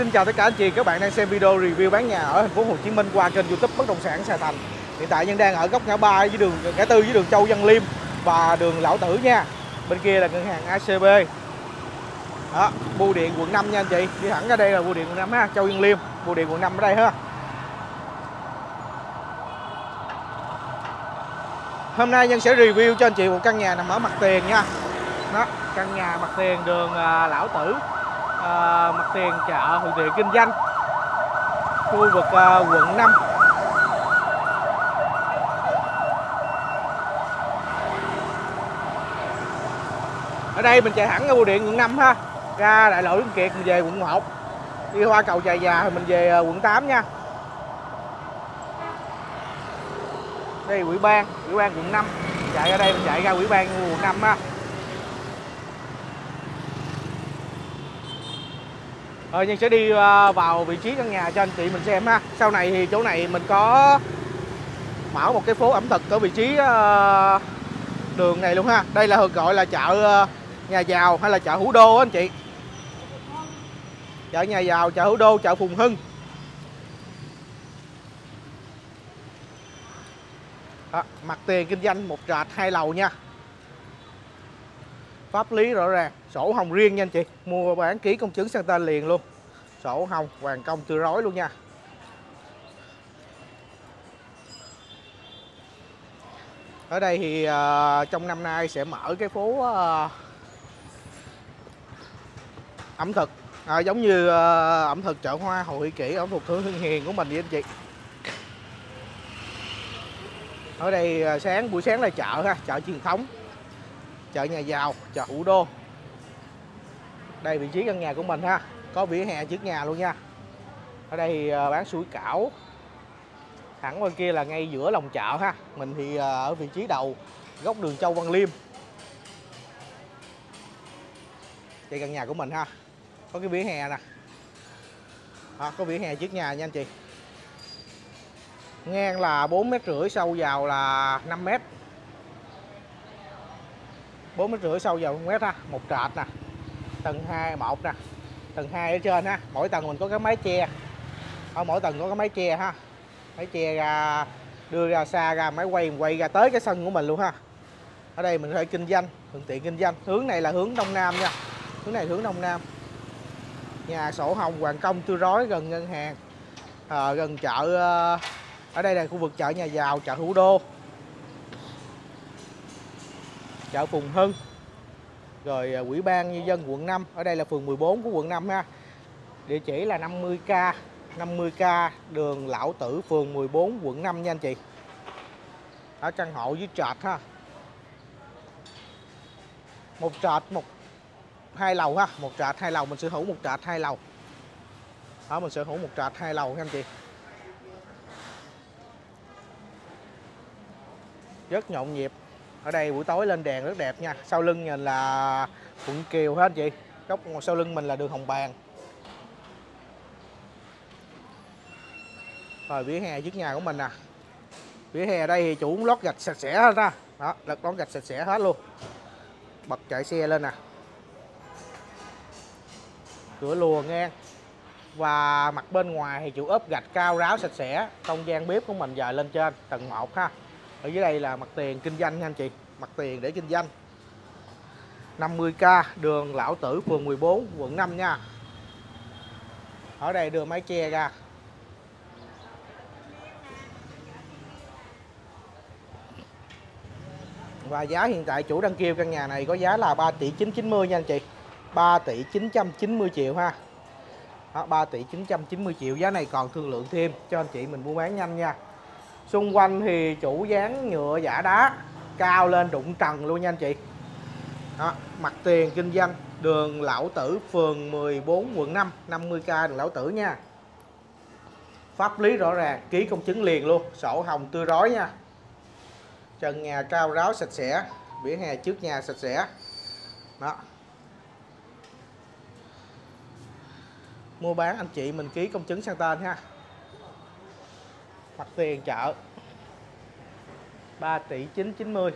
Xin chào tất cả anh chị các bạn đang xem video review bán nhà ở thành phố Hồ Chí Minh qua kênh YouTube Bất động sản Sài Thành. Hiện tại Nhân đang ở góc ngã ba với đường ngã tư với đường Châu Văn Liêm và đường Lão Tử nha. Bên kia là ngân hàng ACB. Đó, bưu điện quận 5 nha anh chị. Đi thẳng ra đây là bưu điện quận 5 ha, Châu Văn Liêm, bưu điện quận 5 ở đây ha. Hôm nay Nhân sẽ review cho anh chị một căn nhà nằm ở mặt tiền nha. Đó, căn nhà mặt tiền đường à, Lão Tử à, mặt tiền chợ Hữu Thị Kinh doanh khu vực à, quận 5 ở đây mình chạy thẳng ra bưu điện quận 5 ha ra đại lộ Đức Kiệt mình về quận 1 đi qua cầu Trà Già thì mình về à, quận 8 nha. Đây quỹ ban quỹ ban quận 5 chạy ra đây mình chạy ra quỹ ban quận 5 ha. Ờ, Rồi Nhân sẽ đi ờ, vào vị trí căn nhà cho anh chị mình xem ha. Sau này thì chỗ này mình có mở một cái phố ẩm thực ở vị trí ờ, đường này luôn ha. Đây là thường gọi là chợ nhà giàu hay là chợ Hữu Đô anh chị? Chợ nhà giàu, chợ Hữu Đô, chợ Phùng Hưng. Đó, Mặt tiền kinh doanh một trệt hai lầu nha pháp lý rõ ràng. Sổ hồng riêng nha anh chị. Mua bán ký công chứng sang tên liền luôn. Sổ hồng hoàn công tươi rói luôn nha. Ở đây thì uh, trong năm nay sẽ mở cái phố uh, ẩm thực. À, giống như uh, ẩm thực chợ hoa hội kỷ ẩm thực thương hiền của mình đi anh chị. Ở đây uh, sáng buổi sáng là chợ ha chợ truyền thống chợ nhà giàu chợ thủ Đô. Đây vị trí căn nhà của mình ha. Có vỉa hè trước nhà luôn nha. Ở đây ờ, bán sủi cảo. Thẳng bên kia là ngay giữa lòng chợ ha. Mình thì ờ, ở vị trí đầu góc đường Châu Văn Liêm. Đây căn nhà của mình ha. Có cái vỉa hè nè. À, có vỉa hè trước nhà nha anh chị. Ngang là 4 mét rưỡi sâu vào là 5 mét bốn mét rưỡi sâu vào 1 mét ha. Một trệt nè. Tầng 2 một nè. Tầng 2 ở trên ha. Mỗi tầng mình có cái mái che. Ở mỗi tầng có cái mái che ha. Mái che ra đưa ra xa ra máy quay quay ra tới cái sân của mình luôn ha. Ở đây mình có thể kinh doanh thuận tiện kinh doanh. Hướng này là hướng đông nam nha. Hướng này hướng đông nam. Nhà sổ hồng hoàng công tư rói gần ngân hàng. À, gần chợ ờ, ở đây là khu vực chợ nhà giàu chợ thủ đô chợ Phùng Hưng. Rồi à, quỹ ban nhân dân quận 5 ở đây là phường 14 của quận 5 ha. Địa chỉ là 50k 50k đường Lão Tử, phường 14 quận 5 nha anh chị. Ở căn hộ dưới trệt ha. Một trệt, một, hai lầu ha. Một trệt, hai lầu. Mình sở hữu một trệt, hai lầu. Đó mình sở hữu một trệt, hai lầu nha anh chị. Rất nhộn nhịp ở đây buổi tối lên đèn rất đẹp nha. Sau lưng nhìn là quận kiều hết chị. Góc sau lưng mình là đường hồng bàng. Rồi vỉa hè trước nhà của mình nè. Vỉa hè đây thì chủ lót gạch sạch sẽ hết ta, đó lật lót gạch sạch sẽ hết luôn. Bật chạy xe lên nè. Cửa lùa ngang. Và mặt bên ngoài thì chủ ốp gạch cao ráo sạch sẽ. Không gian bếp của mình dời lên trên tầng 1 ha ở dưới đây là mặt tiền kinh doanh nha anh chị. Mặt tiền để kinh doanh. 50k đường Lão Tử phường 14 quận 5 nha. Ở đây đưa mái che ra. Và giá hiện tại chủ đăng kêu căn nhà này có giá là 3 tỷ 990 nha anh chị. 3 tỷ 990 triệu ha. Đó, 3 tỷ 990 triệu. Giá này còn thương lượng thêm cho anh chị mình mua bán nhanh nha xung quanh thì chủ dán nhựa giả đá cao lên đụng trần luôn nha anh chị. Đó, mặt tiền kinh doanh đường Lão Tử phường 14 quận 5 50k đường Lão Tử nha. Pháp lý rõ ràng ký công chứng liền luôn sổ hồng tươi rói nha. Trần nhà cao ráo sạch sẽ vỉa hè trước nhà sạch sẽ. Đó. Mua bán anh chị mình ký công chứng sang tên ha mặt tiền chợ. 3 tỷ 990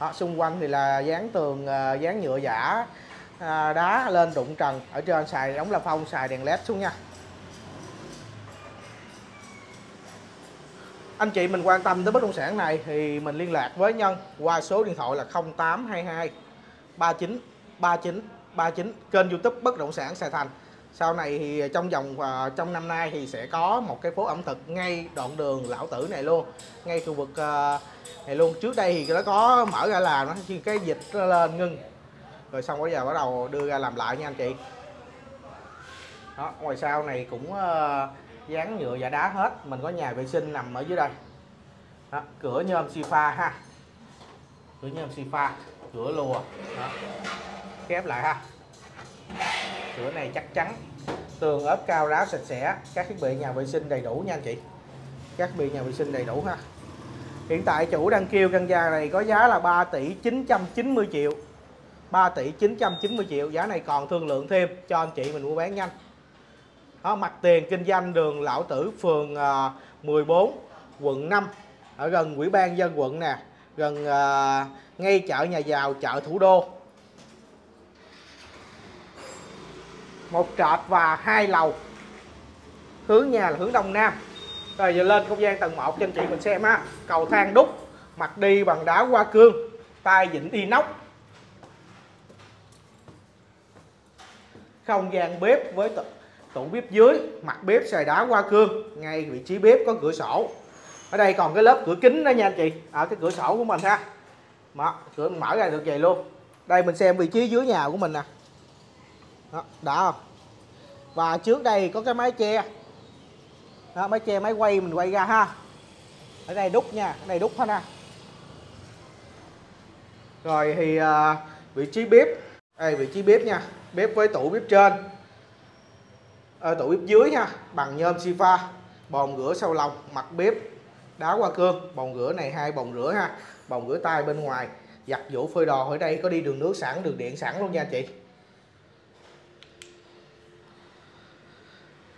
đó, xung quanh thì là dán tường ờ, dán nhựa giả ờ, đá lên đụng trần. Ở trên xài đóng là phong xài đèn led xuống nha. Anh chị mình quan tâm tới bất động sản này thì mình liên lạc với nhân qua số điện thoại là 0822 39 39 39 kênh youtube bất động sản Sài Thành sau này thì trong vòng uh, trong năm nay thì sẽ có một cái phố ẩm thực ngay đoạn đường lão tử này luôn. Ngay khu vực uh, này luôn. Trước đây thì nó có mở ra làm nó khi cái dịch nó lên ngưng. Rồi xong bây giờ bắt đầu đưa ra làm lại nha anh chị. Đó ngoài sau này cũng uh, dán nhựa và đá hết. Mình có nhà vệ sinh nằm ở dưới đây. Đó, cửa nhôm xi pha ha. Cửa nhôm xi pha cửa lùa. Đó. khép lại ha cửa này chắc chắn. Tường ốp cao ráo sạch sẽ. Các thiết bị nhà vệ sinh đầy đủ nha anh chị. Các thiết bị nhà vệ sinh đầy đủ ha. Hiện tại chủ đang kêu căn nhà này có giá là 3 tỷ 990 triệu. 3 tỷ 990 triệu. Giá này còn thương lượng thêm cho anh chị mình mua bán nhanh. Đó, mặt tiền kinh doanh đường Lão Tử phường à, 14 quận 5 ở gần quỹ ban dân quận nè. Gần uh, ngay chợ nhà giàu chợ thủ đô. Một trệt và hai lầu. Hướng nhà là hướng đông nam. Rồi giờ lên không gian tầng 1 cho anh chị mình xem ha cầu thang đúc, mặt đi bằng đá hoa cương, tay vịnh inox không gian bếp với tủ bếp dưới, mặt bếp xài đá hoa cương, ngay vị trí bếp có cửa sổ. Ở đây còn cái lớp cửa kính đó nha anh chị, ở cái cửa sổ của mình ha. Mở, cửa mình mở ra được vậy luôn. Đây mình xem vị trí dưới nhà của mình nè đó, đã không? Và trước đây có cái mái che. Đó, mái che máy quay mình quay ra ha. Ở đây đúc nha ở đây đúc hết ha. Rồi thì à, vị trí bếp. Đây vị trí bếp nha. Bếp với tủ bếp trên. À, tủ bếp dưới nha bằng nhôm sifa bồn rửa sau lòng mặt bếp đá hoa cương. Bồn rửa này hai bồn rửa ha. Bồn rửa tay bên ngoài giặt vũ phơi đồ ở đây có đi đường nước sẵn đường điện sẵn luôn nha chị.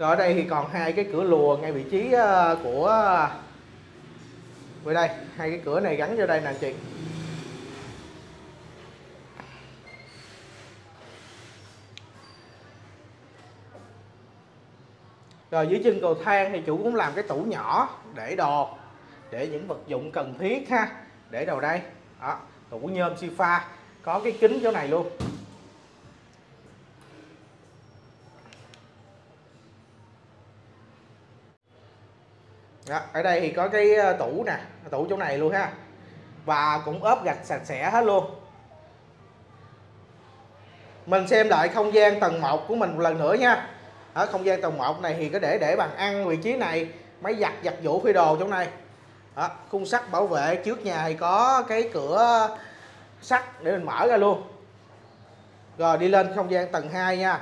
Rồi ở đây thì còn hai cái cửa lùa ngay vị trí ờ, của về đây. Hai cái cửa này gắn vô đây nè anh chị. Rồi dưới chân cầu thang thì chủ cũng làm cái tủ nhỏ để đồ để những vật dụng cần thiết ha. Để đầu đây. Đó, tủ nhôm sifa. Có cái kính chỗ này luôn. Đó, ở đây thì có cái ờ, tủ nè tủ chỗ này luôn ha. Và cũng ốp gạch sạch sẽ hết luôn. Mình xem lại không gian tầng 1 của mình một lần nữa nha. Ở không gian tầng 1 này thì có để để bàn ăn vị trí này máy giặt giặt vũ phi đồ trong này. Đó, khung sắt bảo vệ trước nhà thì có cái cửa sắt để mình mở ra luôn. Rồi đi lên không gian tầng 2 nha.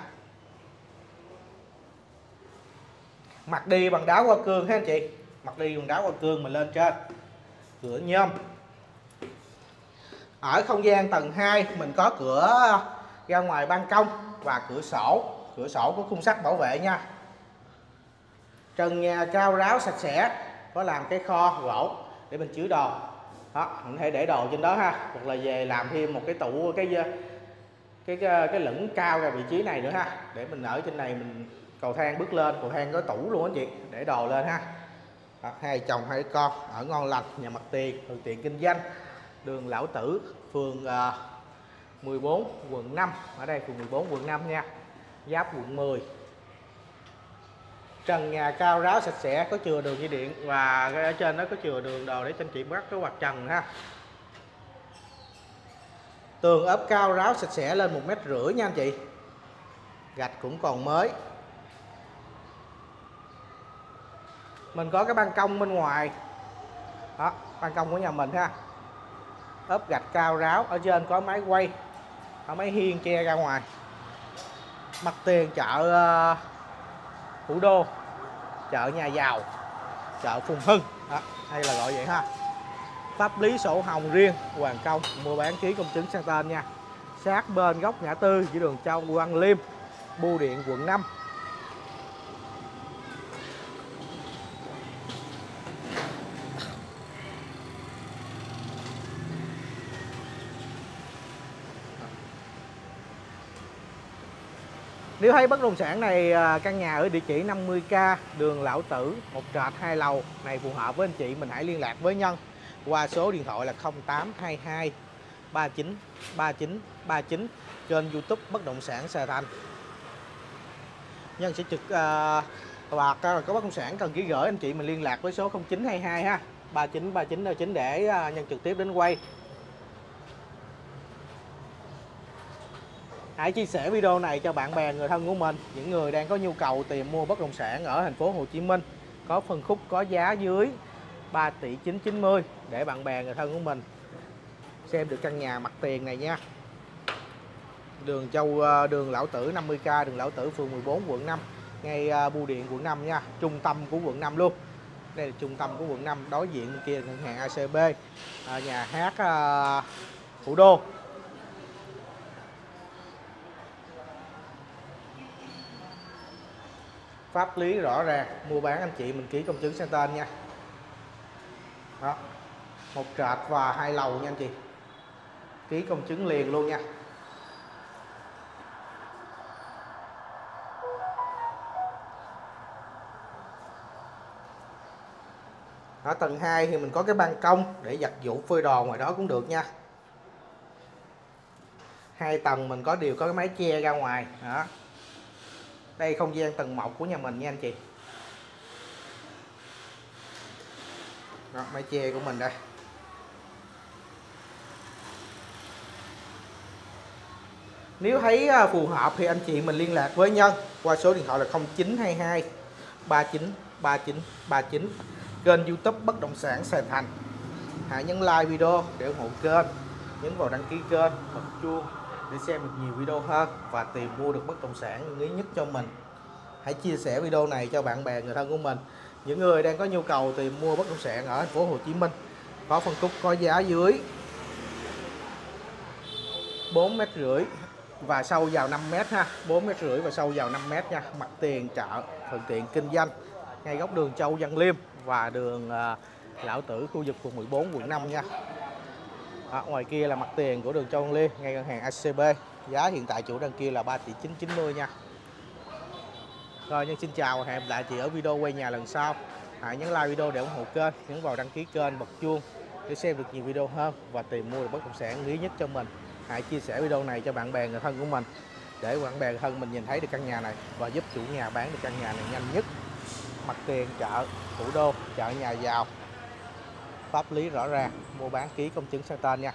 Mặt đi bằng đá hoa cương ha anh chị mặt đi quần đá hoa cương mình lên trên. Cửa nhôm. Ở không gian tầng 2 mình có cửa ra ngoài ban công và cửa sổ. Cửa sổ có khung sắt bảo vệ nha. Trần nhà cao ráo sạch sẽ có làm cái kho gỗ để mình chứa đồ. Đó mình có thể để đồ trên đó ha. Hoặc là về làm thêm một cái tủ cái cái cái, cái lửng cao ra vị trí này nữa ha. Để mình ở trên này mình cầu thang bước lên cầu thang có tủ luôn anh chị. Để đồ lên ha hai chồng hai con ở ngon lành nhà mặt tiền từ tiện kinh doanh. Đường lão tử phường à, 14 quận 5 ở đây phường 14 quận 5 nha. Giáp quận 10 trần nhà cao ráo sạch sẽ có chừa đường dây điện và ở trên nó có chừa đường đồ để cho anh chị bắt cái quạt trần ha. Tường ốp cao ráo sạch sẽ lên một mét rưỡi nha anh chị. Gạch cũng còn mới. Mình có cái ban công bên ngoài. Đó ban công của nhà mình ha. Ốp gạch cao ráo ở trên có máy quay có máy hiên che ra ngoài. Mặt tiền chợ ờ, thủ đô chợ nhà giàu chợ phùng hưng. Đó, hay là gọi vậy ha. Pháp lý sổ hồng riêng hoàn công mua bán ký công chứng sang tên nha. Sát bên góc ngã tư giữa đường châu quang liêm bưu điện quận 5 Nếu thấy bất động sản này à, căn nhà ở địa chỉ 50k đường Lão Tử, một trệt hai lầu này phù hợp với anh chị mình hãy liên lạc với Nhân qua số điện thoại là 0822 39 39 39 kênh YouTube bất động sản Sài Thành. Nhân sẽ trực à, uh, hoặc có bất động sản cần ký gửi anh chị mình liên lạc với số 0922 ha 39 39 để uh, nhân trực tiếp đến quay Hãy chia sẻ video này cho bạn bè người thân của mình, những người đang có nhu cầu tìm mua bất động sản ở thành phố Hồ Chí Minh có phân khúc có giá dưới 3 tỷ 990 để bạn bè người thân của mình xem được căn nhà mặt tiền này nha. Đường Châu ờ, đường Lão Tử 50k, đường Lão Tử phường 14 quận 5, ngay ờ, bưu điện quận 5 nha, trung tâm của quận 5 luôn. Đây là trung tâm của quận 5, đối diện bên kia là ngân hàng ACB, ờ, nhà hát ờ, Thủ đô pháp lý rõ ràng. Mua bán anh chị mình ký công chứng sang tên nha. Đó. Một trệt và hai lầu nha anh chị. Ký công chứng liền luôn nha. Ở tầng 2 thì mình có cái ban công để giặt vụ phơi đồ ngoài đó cũng được nha. Hai tầng mình có điều có cái mái che ra ngoài. Đó đây không gian tầng 1 của nhà mình nha anh chị. Đó, mái che của mình đây. Nếu thấy à, phù hợp thì anh chị mình liên lạc với Nhân qua số điện thoại là 0922 39 39 39 kênh YouTube bất động sản Sài Thành. Hãy nhấn like video để ủng hộ kênh, nhấn vào đăng ký kênh, bật chuông để xem được nhiều video hơn và tìm mua được bất động sản ưng ý nhất cho mình. Hãy chia sẻ video này cho bạn bè, người thân của mình. Những người đang có nhu cầu tìm mua bất động sản ở thành phố Hồ Chí Minh, có phân khúc có giá dưới 4 mét rưỡi và sâu vào 5 mét ha. 4 mét rưỡi và sâu vào 5 mét nha. Mặt tiền chợ thuận tiện kinh doanh, ngay góc đường Châu Văn Liêm và đường à, Lão Tử, khu vực phường 14 quận 5 nha đó, ngoài kia là mặt tiền của đường Châu Văn Liêm ngay ngân hàng ACB giá hiện tại chủ đăng kia là 3 tỷ 990 nha. Rồi nhân xin chào hẹn lại chị ở video quay nhà lần sau. Hãy nhấn like video để ủng hộ kênh nhấn vào đăng ký kênh bật chuông để xem được nhiều video hơn và tìm mua được bất động sản lý nhất cho mình. Hãy chia sẻ video này cho bạn bè người thân của mình để bạn bè người thân mình nhìn thấy được căn nhà này và giúp chủ nhà bán được căn nhà này nhanh nhất. Mặt tiền chợ thủ đô chợ nhà giàu pháp lý rõ ràng mua bán ký công chứng sang tên nha.